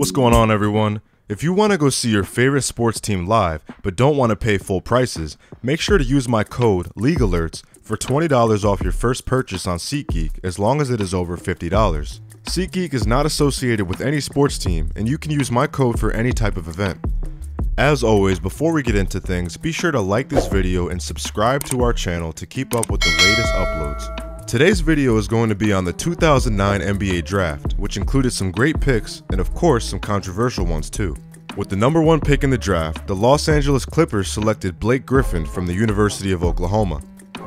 What's going on, everyone? If you want to go see your favorite sports team live but don't want to pay full prices, make sure to use my code LEAGUEALERTS for $20 off your first purchase on SeatGeek as long as it is over $50. SeatGeek is not associated with any sports team, and you can use my code for any type of event. As always, before we get into things, be sure to like this video and subscribe to our channel to keep up with the latest uploads. Today's video is going to be on the 2009 NBA Draft, which included some great picks and of course some controversial ones too. With the number one pick in the draft, the Los Angeles Clippers selected Blake Griffin from the University of Oklahoma.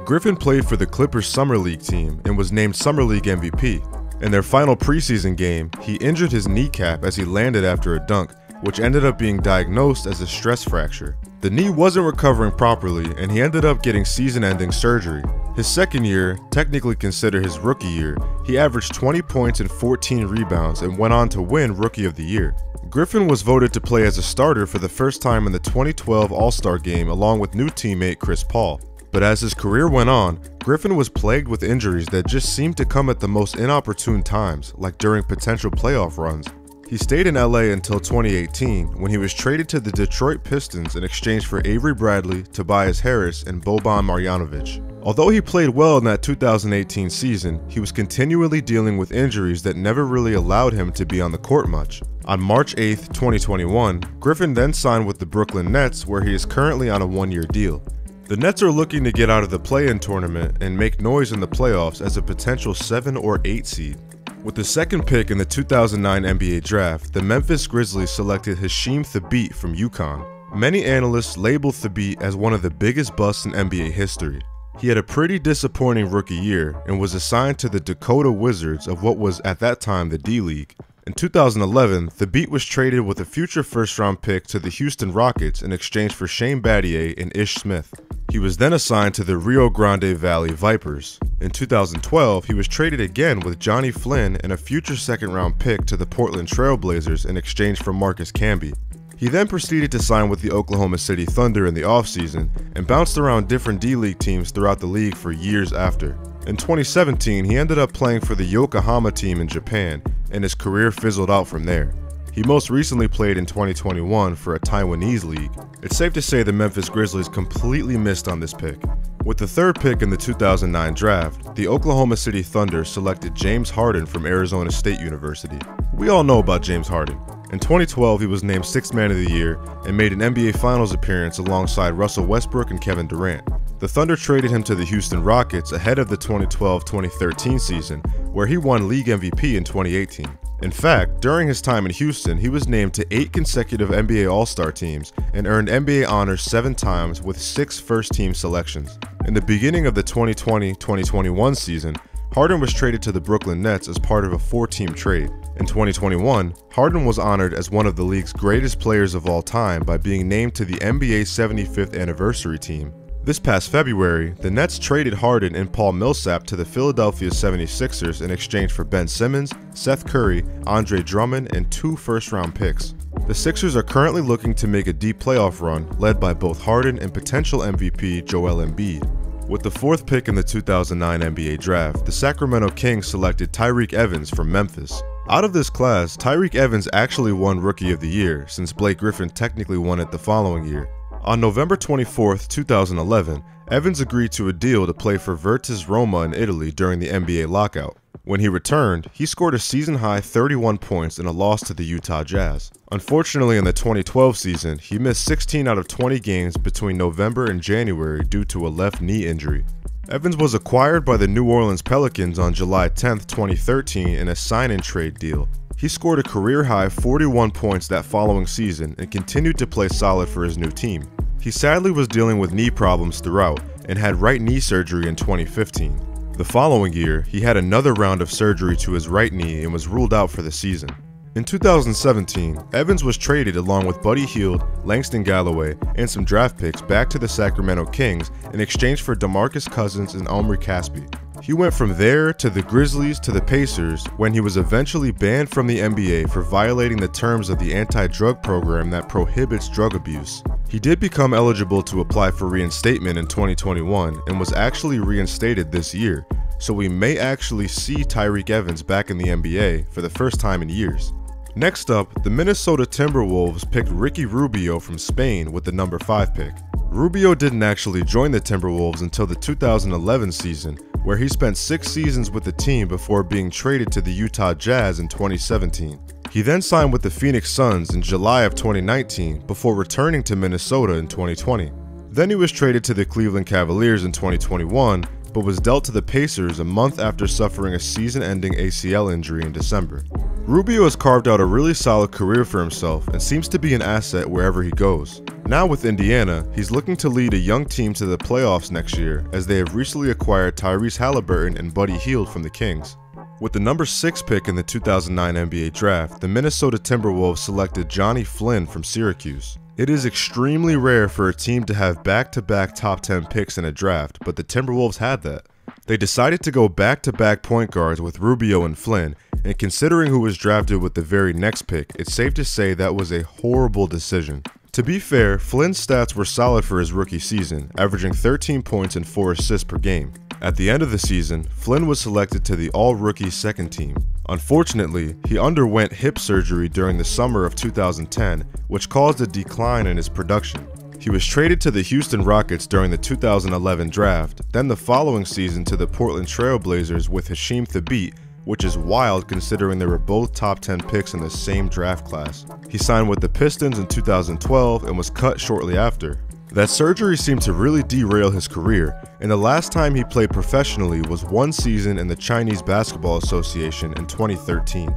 Griffin played for the Clippers Summer League team and was named Summer League MVP. In their final preseason game, he injured his kneecap as he landed after a dunk, which ended up being diagnosed as a stress fracture. The knee wasn't recovering properly and he ended up getting season-ending surgery. His second year, technically considered his rookie year, he averaged 20 points and 14 rebounds and went on to win Rookie of the Year. Griffin was voted to play as a starter for the first time in the 2012 All-Star Game along with new teammate Chris Paul. But as his career went on, Griffin was plagued with injuries that just seemed to come at the most inopportune times, like during potential playoff runs. He stayed in LA until 2018 when he was traded to the Detroit Pistons in exchange for Avery Bradley, Tobias Harris, and Boban Marjanovic. Although he played well in that 2018 season, he was continually dealing with injuries that never really allowed him to be on the court much. On March 8, 2021, Griffin then signed with the Brooklyn Nets where he is currently on a one-year deal. The Nets are looking to get out of the play-in tournament and make noise in the playoffs as a potential 7 or 8 seed. With the second pick in the 2009 NBA Draft, the Memphis Grizzlies selected Hasheem Thabeet from UConn. Many analysts label Thabeet as one of the biggest busts in NBA history. He had a pretty disappointing rookie year and was assigned to the Dakota Wizards of what was at that time the D-League. In 2011, Thabeet was traded with a future first round pick to the Houston Rockets in exchange for Shane Battier and Ish Smith. He was then assigned to the Rio Grande Valley Vipers. In 2012, he was traded again with Johnny Flynn and a future second round pick to the Portland Trailblazers in exchange for Marcus Camby. He then proceeded to sign with the Oklahoma City Thunder in the offseason and bounced around different D-League teams throughout the league for years after. In 2017, he ended up playing for the Yokohama team in Japan, and his career fizzled out from there. He most recently played in 2021 for a Taiwanese league. It's safe to say the Memphis Grizzlies completely missed on this pick. With the third pick in the 2009 draft, the Oklahoma City Thunder selected James Harden from Arizona State University. We all know about James Harden. In 2012, he was named Sixth Man of the Year and made an NBA Finals appearance alongside Russell Westbrook and Kevin Durant. The Thunder traded him to the Houston Rockets ahead of the 2012-2013 season, where he won League MVP in 2018. In fact, during his time in Houston, he was named to eight consecutive NBA All-Star teams and earned NBA honors seven times with six first-team selections. In the beginning of the 2020-2021 season, Harden was traded to the Brooklyn Nets as part of a four-team trade. In 2021, Harden was honored as one of the league's greatest players of all time by being named to the NBA 75th anniversary team. This past February, the Nets traded Harden and Paul Millsap to the Philadelphia 76ers in exchange for Ben Simmons, Seth Curry, Andre Drummond, and two first-round picks. The Sixers are currently looking to make a deep playoff run, led by both Harden and potential MVP Joel Embiid. With the fourth pick in the 2009 NBA Draft, the Sacramento Kings selected Tyreke Evans from Memphis. Out of this class, Tyreke Evans actually won Rookie of the Year, since Blake Griffin technically won it the following year. On November 24, 2011, Evans agreed to a deal to play for Virtus Roma in Italy during the NBA lockout. When he returned, he scored a season-high 31 points in a loss to the Utah Jazz. Unfortunately, in the 2012 season, he missed 16 out of 20 games between November and January due to a left knee injury. Evans was acquired by the New Orleans Pelicans on July 10, 2013 in a sign-in trade deal. He scored a career-high 41 points that following season and continued to play solid for his new team. He sadly was dealing with knee problems throughout and had right knee surgery in 2015. The following year, he had another round of surgery to his right knee and was ruled out for the season. In 2017, Evans was traded along with Buddy Hield, Langston Galloway, and some draft picks back to the Sacramento Kings in exchange for DeMarcus Cousins and Omri Caspi. He went from there to the Grizzlies to the Pacers when he was eventually banned from the NBA for violating the terms of the anti-drug program that prohibits drug abuse. He did become eligible to apply for reinstatement in 2021 and was actually reinstated this year, so we may actually see Tyreke Evans back in the NBA for the first time in years. Next up, the Minnesota Timberwolves picked Ricky Rubio from Spain with the number 5 pick. Rubio didn't actually join the Timberwolves until the 2011 season, where he spent six seasons with the team before being traded to the Utah Jazz in 2017. He then signed with the Phoenix Suns in July of 2019 before returning to Minnesota in 2020. Then he was traded to the Cleveland Cavaliers in 2021, but was dealt to the Pacers a month after suffering a season-ending ACL injury in December. Rubio has carved out a really solid career for himself and seems to be an asset wherever he goes. Now with Indiana, he's looking to lead a young team to the playoffs next year as they have recently acquired Tyrese Haliburton and Buddy Hield from the Kings. With the number 6 pick in the 2009 NBA draft, the Minnesota Timberwolves selected Johnny Flynn from Syracuse. It is extremely rare for a team to have back-to-back top 10 picks in a draft, but the Timberwolves had that. They decided to go back-to-back point guards with Rubio and Flynn, and considering who was drafted with the very next pick, it's safe to say that was a horrible decision. To be fair, Flynn's stats were solid for his rookie season, averaging 13 points and 4 assists per game. At the end of the season, Flynn was selected to the all-rookie second team. Unfortunately, he underwent hip surgery during the summer of 2010, which caused a decline in his production. He was traded to the Houston Rockets during the 2011 draft, then the following season to the Portland Trail Blazers with Hasheem Thabeet, which is wild considering they were both top 10 picks in the same draft class. He signed with the Pistons in 2012 and was cut shortly after. That surgery seemed to really derail his career, and the last time he played professionally was one season in the Chinese Basketball Association in 2013.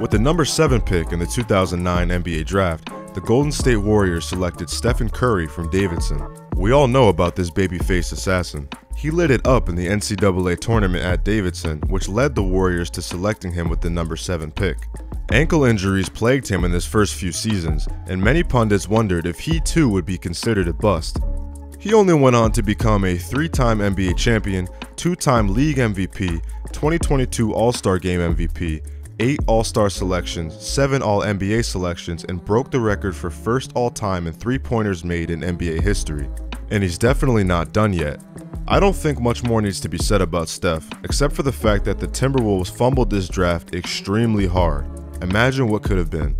With the number 7 pick in the 2009 NBA Draft, the Golden State Warriors selected Stephen Curry from Davidson. We all know about this babyface assassin. He lit it up in the NCAA tournament at Davidson, which led the Warriors to selecting him with the number 7 pick. Ankle injuries plagued him in his first few seasons, and many pundits wondered if he too would be considered a bust. He only went on to become a three-time NBA champion, two-time league MVP, 2022 All-Star Game MVP, 8 All-Star selections, 7 All-NBA selections, and broke the record for first all-time in three-pointers made in NBA history. And he's definitely not done yet. I don't think much more needs to be said about Steph, except for the fact that the Timberwolves fumbled this draft extremely hard. Imagine what could have been.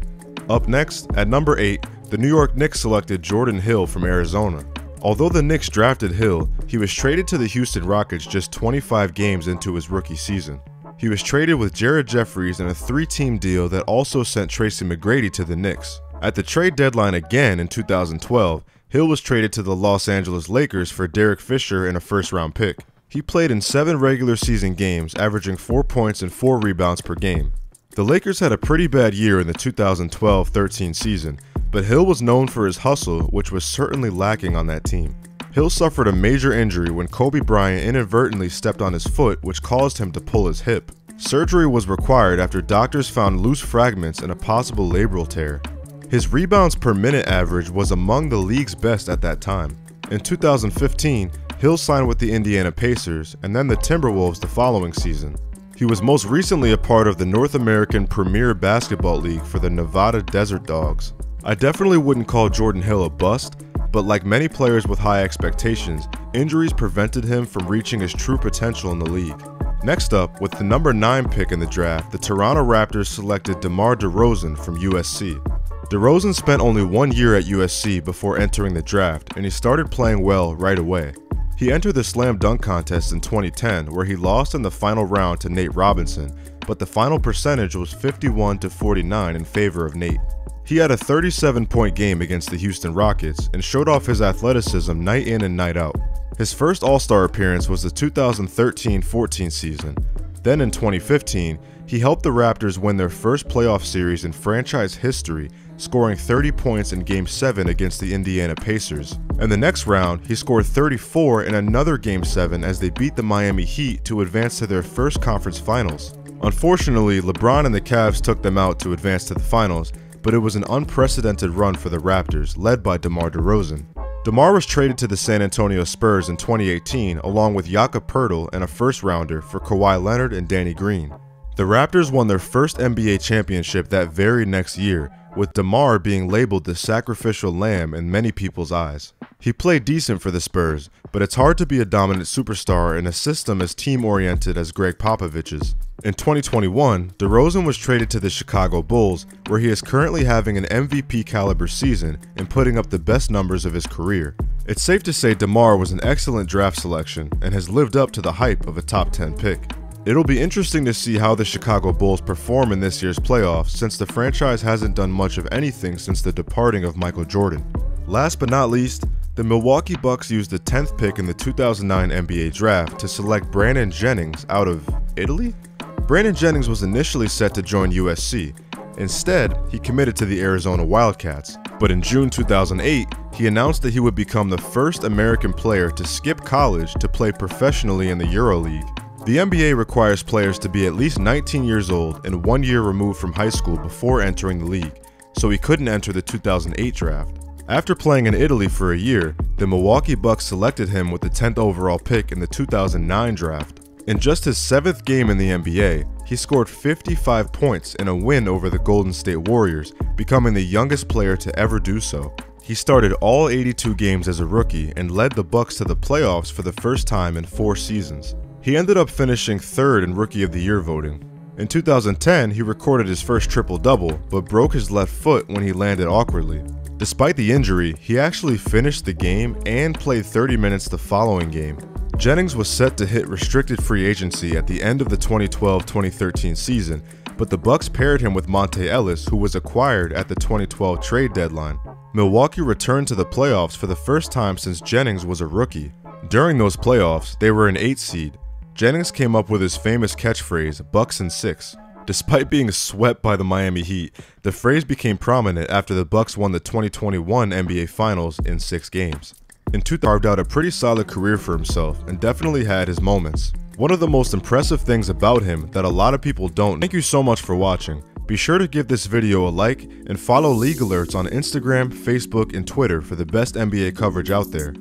Up next, at number 8, the New York Knicks selected Jordan Hill from Arizona. Although the Knicks drafted Hill, he was traded to the Houston Rockets just 25 games into his rookie season. He was traded with Jared Jeffries in a three-team deal that also sent Tracy McGrady to the Knicks. At the trade deadline again in 2012, Hill was traded to the Los Angeles Lakers for Derek Fisher and a first-round pick. He played in seven regular season games, averaging 4 points and 4 rebounds per game. The Lakers had a pretty bad year in the 2012-13 season, but Hill was known for his hustle, which was certainly lacking on that team. Hill suffered a major injury when Kobe Bryant inadvertently stepped on his foot, which caused him to pull his hip. Surgery was required after doctors found loose fragments and a possible labral tear. His rebounds per minute average was among the league's best at that time. In 2015, Hill signed with the Indiana Pacers and then the Timberwolves the following season. He was most recently a part of the North American Premier Basketball League for the Nevada Desert Dogs. I definitely wouldn't call Jordan Hill a bust, but like many players with high expectations, injuries prevented him from reaching his true potential in the league. Next up, with the number 9 pick in the draft, the Toronto Raptors selected DeMar DeRozan from USC. DeRozan spent only one year at USC before entering the draft, and he started playing well right away. He entered the slam dunk contest in 2010 where he lost in the final round to Nate Robinson, but the final percentage was 51 to 49 in favor of Nate. He had a 37 point game against the Houston Rockets and showed off his athleticism night in and night out. His first All Star appearance was the 2013 14 season. Then in 2015, he helped the Raptors win their first playoff series in franchise history, scoring 30 points in Game 7 against the Indiana Pacers. In the next round, he scored 34 in another Game 7 as they beat the Miami Heat to advance to their first conference finals. Unfortunately, LeBron and the Cavs took them out to advance to the finals, but it was an unprecedented run for the Raptors, led by DeMar DeRozan. DeMar was traded to the San Antonio Spurs in 2018 along with Jakob Poeltl and a first rounder for Kawhi Leonard and Danny Green. The Raptors won their first NBA championship that very next year, with DeMar being labeled the sacrificial lamb in many people's eyes. He played decent for the Spurs, but it's hard to be a dominant superstar in a system as team-oriented as Gregg Popovich's. In 2021, DeRozan was traded to the Chicago Bulls, where he is currently having an MVP caliber season and putting up the best numbers of his career. It's safe to say DeMar was an excellent draft selection and has lived up to the hype of a top 10 pick. It'll be interesting to see how the Chicago Bulls perform in this year's playoffs since the franchise hasn't done much of anything since the departing of Michael Jordan. Last but not least, the Milwaukee Bucks used the 10th pick in the 2009 NBA draft to select Brandon Jennings out of Italy? Brandon Jennings was initially set to join USC. Instead, he committed to the Arizona Wildcats, but in June 2008, he announced that he would become the first American player to skip college to play professionally in the EuroLeague. The NBA requires players to be at least 19 years old and one year removed from high school before entering the league, so he couldn't enter the 2008 draft. After playing in Italy for a year, the Milwaukee Bucks selected him with the 10th overall pick in the 2009 draft. In just his seventh game in the NBA, he scored 55 points in a win over the Golden State Warriors, becoming the youngest player to ever do so. He started all 82 games as a rookie and led the Bucks to the playoffs for the first time in 4 seasons. He ended up finishing third in Rookie of the Year voting. In 2010, he recorded his first triple-double, but broke his left foot when he landed awkwardly. Despite the injury, he actually finished the game and played 30 minutes the following game. Jennings was set to hit restricted free agency at the end of the 2012-2013 season, but the Bucks paired him with Monta Ellis, who was acquired at the 2012 trade deadline. Milwaukee returned to the playoffs for the first time since Jennings was a rookie. During those playoffs, they were an 8 seed. Jennings came up with his famous catchphrase, Bucks and 6. Despite being swept by the Miami Heat, the phrase became prominent after the Bucks won the 2021 NBA Finals in 6 games. In 2000, carved out a pretty solid career for himself and definitely had his moments. One of the most impressive things about him that a lot of people don't. Thank you so much for watching. Be sure to give this video a like and follow League Alerts on Instagram, Facebook, and Twitter for the best NBA coverage out there.